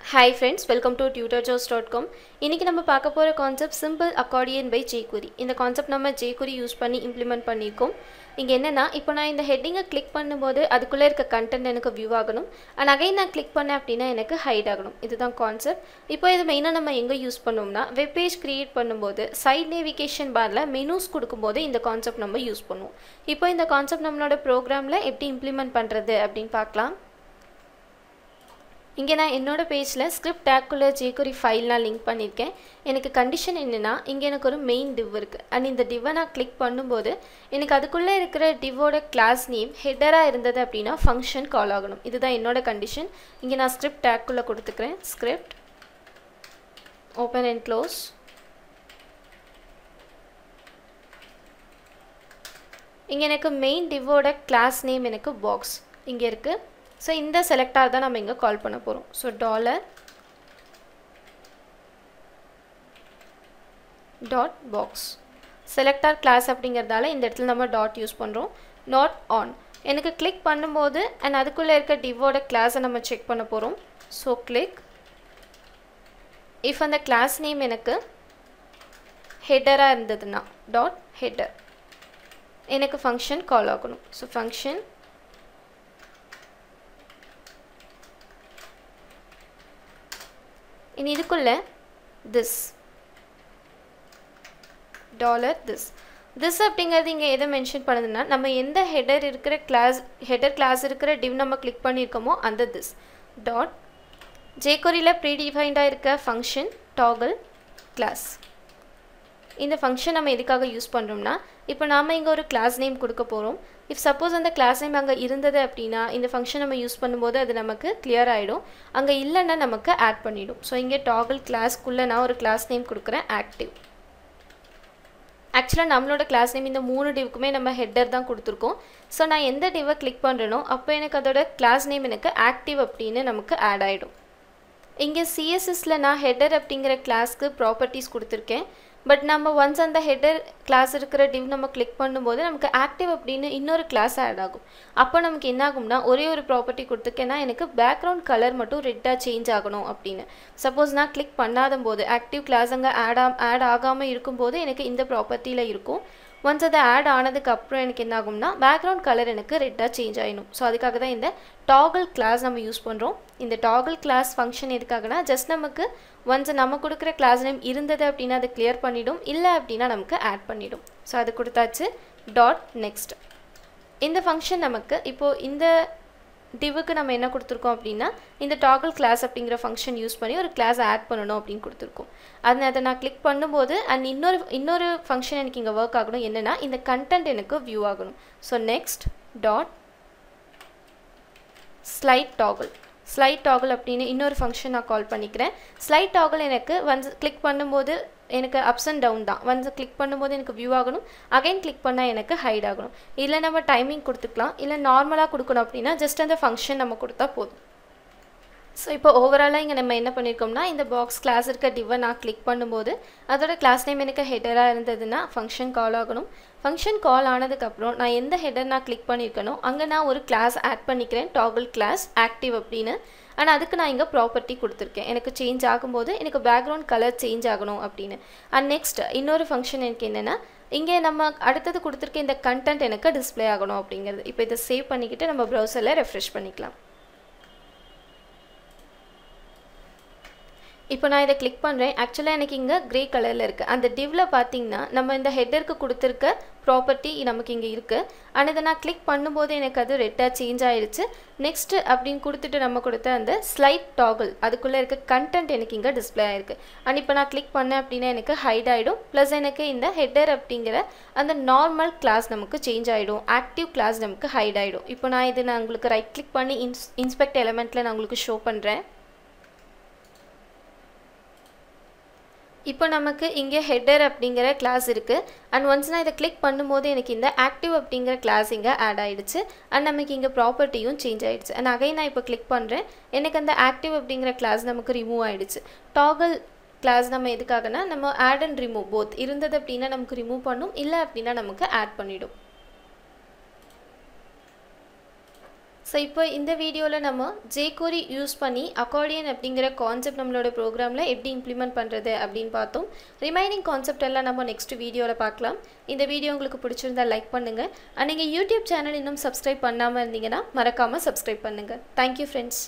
Hi friends welcome to Tutorjoes dot com இன்றைக்கி நம்ம பார்க்க போகிற concept simple accordion by jQuery இந்த கான்செப்ட் நம்ம ஜேகுரி யூஸ் பண்ணி இம்ப்ளிமெண்ட் பண்ணியிருக்கோம். இங்கே என்னென்னா இப்போ நான் இந்த ஹெட்டிங்கை கிளிக் பண்ணும்போது அதுக்குள்ளே இருக்க கண்டென்ட் எனக்கு வியூ ஆகணும். அண்ட் அகைன் நான் கிளிக் பண்ணேன் அப்படின்னா எனக்கு ஹைட் ஆகணும். இதுதான் கான்செப்ட் இப்போ இது மெயினாக நம்ம எங்கே யூஸ் பண்ணோம்னா வெப் பேஜ் க்ரியேட் பண்ணும்போது சைட் நேவிகேஷன் பாரில் மெனூஸ் கொடுக்கும்போது இந்த கான்செப்ட் நம்ம யூஸ் பண்ணுவோம். இப்போ இந்த கான்செப்ட் நம்மளோட ப்ரோக்ராமில் எப்படி இம்ப்ளிமெண்ட் பண்ணுறது அப்படின்னு பார்க்கலாம். இங்கே நான் என்னோடய பேஜில் ஸ்கிரிப்ட் டேக்குள்ள ஜேக்குரி ஃபைல் நான் லிங்க் பண்ணியிருக்கேன். எனக்கு கண்டிஷன் என்னென்னா இங்கே எனக்கு ஒரு மெயின் டிவ் இருக்குது அண்ட் இந்த டிவ்வை நான் கிளிக் பண்ணும்போது எனக்கு அதுக்குள்ளே இருக்கிற டிவோட கிளாஸ் நேம் ஹெட்டராக இருந்தது அப்படின்னா ஃபங்க்ஷன் கால் ஆகணும். இதுதான் என்னோடய கண்டிஷன் இங்கே நான் ஸ்கிரிப்ட் டேக்குள்ளே கொடுத்துக்கிறேன். ஸ்கிரிப்ட் ஓப்பன் அண்ட் க்ளோஸ் இங்கே எனக்கு மெயின் டிவோட கிளாஸ் நேம் எனக்கு பாக்ஸ் இங்கே இருக்குது ஸோ இந்த செலக்டார் தான் நம்ம இங்கே கால் பண்ண போகிறோம் so dollar dot box selector class அப்படிங்கிறதால இந்த இடத்துல நம்ம டாட் யூஸ் பண்ணுறோம் நாட் ஆன் எனக்கு கிளிக் பண்ணும்போது அண்ட் அதுக்குள்ளே இருக்க டிவோட கிளாஸை நம்ம செக் பண்ண போகிறோம் ஸோ கிளிக் இஃப் அந்த கிளாஸ் நேம் எனக்கு ஹெட்டராக இருந்ததுன்னா டாட் ஹெட்டர் எனக்கு ஃபங்க்ஷன் கால் ஆகணும். ஸோ ஃபங்க்ஷன் இனி இதுக்குள்ளே திஸ் டாலர் திஸ் திஸ் அப்படிங்கிறது இங்கே எதை மென்ஷன் பண்ணுதுன்னா நம்ம எந்த ஹெடர் இருக்கிற கிளாஸ் ஹெடர் கிளாஸ் இருக்கிற டிவ் நம்ம கிளிக் பண்ணியிருக்கோமோ அந்த திஸ் டாட் ஜேகோரியில் ப்ரீடிஃபைண்டாக இருக்க ஃபங்க்ஷன் டாகல் கிளாஸ் இந்த ஃபங்க்ஷன் நம்ம எதுக்காக யூஸ் பண்ணுறோம்னா இப்போ நாம் இங்கே ஒரு கிளாஸ் நேம் கொடுக்க போகிறோம் இஃப் சப்போஸ் அந்த கிளாஸ் நேம் அங்கே இருந்தது அப்படின்னா இந்த ஃபங்க்ஷன் நம்ம யூஸ் பண்ணும்போது அது நமக்கு கிளியர் ஆகிடும் அங்கே இல்லைன்னா நமக்கு ஆட் பண்ணிவிடும் ஸோ இங்கே டாகல் கிளாஸ்க்குள்ளே நான் ஒரு கிளாஸ் நேம் கொடுக்குறேன் ஆக்டிவ் ஆக்சுவலாக நம்மளோட கிளாஸ் நேம் இந்த மூணு டிவுக்குமே நம்ம ஹெட்டர் தான் கொடுத்துருக்கோம். ஸோ நான் எந்த டிவை கிளிக் பண்ணுறேனோ அப்போ எனக்கு அதோட கிளாஸ் நேம் எனக்கு ஆக்டிவ் அப்படின்னு நமக்கு ஆட் ஆகிடும் இங்கே சிஎஸ்எஸில் நான் ஹெட்டர் அப்படிங்கிற கிளாஸ்க்கு ப்ராப்பர்ட்டிஸ் கொடுத்துருக்கேன். பட் நம்ம ஒன்ஸ் அந்த ஹெட்டர் கிளாஸ் இருக்கிற டிவ் நம்ம கிளிக் பண்ணும்போது நமக்கு ஆக்டிவ் அப்படின்னு இன்னொரு கிளாஸ் ஆட் ஆகும். அப்போ நமக்கு என்ன ஆகும்னா ஒரே ஒரு ப்ராப்பர்ட்டி கொடுத்துருக்கேன்னா எனக்கு பேக்ரவுண்ட் கலர் மட்டும் ரெட்டாக சேஞ்ச் ஆகணும் அப்படின்னு. சப்போஸ் நான் கிளிக் பண்ணாத போது ஆக்டிவ் கிளாஸ் அங்கே ஆட் ஆ ஆட் ஆகாமல் இருக்கும்போது எனக்கு இந்த ப்ராப்பர்ட்டியில் இருக்கும். ஒன்ஸ் அதை ஆட் ஆனதுக்கு அப்புறம் எனக்கு என்ன ஆகும்னா பேக்ரவுண்ட் கலர் எனக்கு ரெட்டாக சேஞ்ச் ஆகிடும் ஸோ அதுக்காக தான் இந்த டாகல் கிளாஸ் நம்ம யூஸ் பண்ணுறோம் இந்த டாகல் கிளாஸ் ஃபங்க்ஷன் எதுக்காகனா ஜஸ்ட் நமக்கு ஒன்ஸ் நம்ம கொடுக்குற கிளாஸ் நேம் இருந்தது அப்படின்னா அதை கிளியர் பண்ணிவிடும் இல்லை அப்படின்னா நமக்கு ஆட் பண்ணிவிடும் ஸோ அது கொடுத்தாச்சு. டாட் நெக்ஸ்ட் இந்த ஃபங்க்ஷன் நமக்கு இப்போது இந்த டிவுக்கு நம்ம என்ன கொடுத்துருக்கோம் அப்படின்னா இந்த டாகல் கிளாஸ் அப்படிங்கிற ஃபங்க்ஷன் யூஸ் பண்ணி ஒரு கிளாஸ் ஆட் பண்ணணும் அப்படின்னு கொடுத்துருக்கோம். அதை அதை நான் கிளிக் பண்ணும்போது அண்ட் இன்னொரு இன்னொரு ஃபங்க்ஷன் எனக்கு இங்கே ஒர்க் ஆகணும். என்னென்னா இந்த கண்டென்ட் எனக்கு வியூ ஆகணும். So next dot slide toggle slide toggle அப்படின்னு இன்னொரு ஃபங்க்ஷன் நான் கால் பண்ணிக்கிறேன். ஸ்லைட் டாகல் எனக்கு வந்து கிளிக் பண்ணும்போது எனக்கு அப்ஸ் அண்ட் டவுன் தான். வந்து கிளிக் பண்ணும்போது எனக்கு வியூ ஆகணும். அகைன் கிளிக் பண்ணால் எனக்கு ஹைட் ஆகணும். இல்லை நம்ம டைமிங் கொடுத்துக்கலாம். இல்லை நார்மலாக கொடுக்கணும் அப்படின்னா ஜஸ்ட் அந்த ஃபங்க்ஷன் நம்ம கொடுத்தா போதும். ஸோ இப்போ ஓவராலாக இங்கே நம்ம என்ன பண்ணியிருக்கோம்னா இந்த பாக்ஸ் கிளாஸ் இருக்க டிவை நான் கிளிக் பண்ணும்போது அதோட கிளாஸ் நேம் எனக்கு ஹெட்டராக இருந்ததுன்னா ஃபங்க்ஷன் கால் ஆகணும். ஃபங்க்ஷன் கால் ஆனதுக்கப்புறம் நான் எந்த ஹெட்டர் நான் கிளிக் பண்ணியிருக்கணும் அங்கே நான் ஒரு கிளாஸ் ஆட் பண்ணிக்கிறேன் டாகல் கிளாஸ் ஆக்டிவ் அப்படின்னு. ஆனால் அதுக்கு நான் இங்கே ப்ராப்பர்ட்டி கொடுத்துருக்கேன். எனக்கு சேஞ்ச் ஆகும்போது எனக்கு பேக்ரவுண்ட் கலர் சேஞ்ச் ஆகணும் அப்படின்னு. அண்ட் நெக்ஸ்ட் இன்னொரு ஃபங்க்ஷன் எனக்கு என்னென்னா இங்கே நம்ம அடுத்தது கொடுத்துருக்க இந்த கண்டென்ட் எனக்கு டிஸ்பிளே ஆகணும் அப்படிங்கிறது. இப்போ இதை சேவ் பண்ணிக்கிட்டு நம்ம ப்ரௌசரில் ரெஃப்ரெஷ் பண்ணிக்கலாம். இப்போ நான் இதை கிளிக் பண்ணுறேன் ஆக்சுவலாக எனக்கு இங்கே க்ரே கலரில் இருக்குது அந்த டிவில் பார்த்தீங்கன்னா நம்ம இந்த ஹெட்டருக்கு கொடுத்துருக்க ப்ராப்பர்ட்டி நமக்கு இங்கே இருக்குது ஆனால் இதை நான் கிளிக் பண்ணும்போது எனக்கு அது ரெட்டாக சேஞ்ச் ஆயிடுச்சு நெக்ஸ்ட்டு அப்படின்னு கொடுத்துட்டு நம்ம கொடுத்த அந்த ஸ்லைட் டாகல் அதுக்குள்ளே இருக்க கண்டென்ட் எனக்கு இங்கே டிஸ்பிளே ஆயிருக்கு. அண்ட் இப்போ நான் கிளிக் பண்ணேன் அப்படின்னா எனக்கு ஹைட் ஆகிடும் ப்ளஸ் எனக்கு இந்த ஹெட்டர் அப்படிங்கிற அந்த நார்மல் கிளாஸ் நமக்கு சேஞ்ச் ஆகிடும் ஆக்டிவ் கிளாஸ் நமக்கு ஹைட் ஆகிடும் இப்போ நான் இது நான் உங்களுக்கு ரைட் கிளிக் பண்ணி இன்ஸ் இன்ஸ்பெக்ட் எலமெண்ட்டில் நான் உங்களுக்கு ஷோ பண்ணுறேன் இப்போ நமக்கு இங்கே ஹெட்டர் அப்படிங்கிற கிளாஸ் இருக்குது அண்ட் ஒன்ஸ் நான் இதை கிளிக் பண்ணும்போது எனக்கு இந்த ஆக்டிவ் அப்படிங்கிற கிளாஸ் இங்கே ஆட் ஆகிடுச்சு அண்ட் நமக்கு இங்கே ப்ராப்பர்ட்டியும் சேஞ்ச் ஆகிடுச்சு அண்ட் அகைன் நான் இப்போ கிளிக் பண்ணுறேன் எனக்கு அந்த ஆக்டிவ் அப்படிங்கிற கிளாஸ் நமக்கு ரிமூவ் ஆகிடுச்சு டாகல் கிளாஸ் நம்ம எதுக்காகனா நம்ம ஆட் அண்ட் ரிமூவ் போத் இருந்தது அப்படின்னா நமக்கு ரிமூவ் பண்ணும். இல்லை அப்படின்னா நமக்கு ஆட் பண்ணிவிடும் ஸோ இப்போ இந்த வீடியோவில் நம்ம ஜேகோரி யூஸ் பண்ணி அக்கார்டியன் அப்படிங்கிற கான்செப்ட் நம்மளோட ப்ரோக்ராமில் எப்படி இம்ப்ளிமெண்ட் பண்ணுறது அப்படின்னு பார்த்தோம். ரிமைனிங் கான்செப்ட் எல்லாம் நம்ம நெக்ஸ்ட் வீடியோவில் பார்க்கலாம். இந்த வீடியோ உங்களுக்கு பிடிச்சிருந்தா லைக் பண்ணுங்கள் அண்ட் நீங்கள் யூடியூப் சேனல் இன்னும் சப்ஸ்கிரைப் பண்ணாமல் இருந்தீங்கன்னா மறக்காமல் சப்ஸ்கிரைப் பண்ணுங்கள் தேங்க்யூ ஃப்ரெண்ட்ஸ்